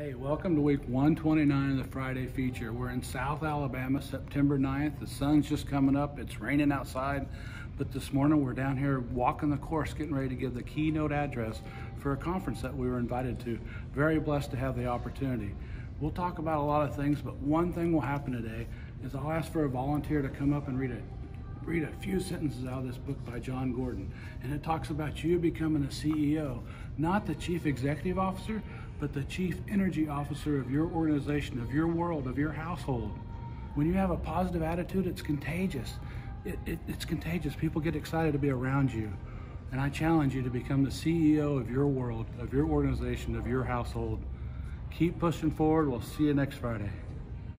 Hey, welcome to week 129 of the Friday feature. We're in South Alabama, September 9th. The sun's just coming up. It's raining outside, but this morning we're down here walking the course, getting ready to give the keynote address for a conference that we were invited to. Very blessed to have the opportunity. We'll talk about a lot of things, but one thing will happen today is I'll ask for a volunteer to come up and read it read a few sentences out of this book by Jon Gordon. And it talks about you becoming a CEO, not the chief executive officer, but the chief energy officer of your organization, of your world, of your household. When you have a positive attitude, it's contagious. It, it, it's contagious. People get excited to be around you. And I challenge you to become the CEO of your world, of your organization, of your household. Keep pushing forward. We'll see you next Friday.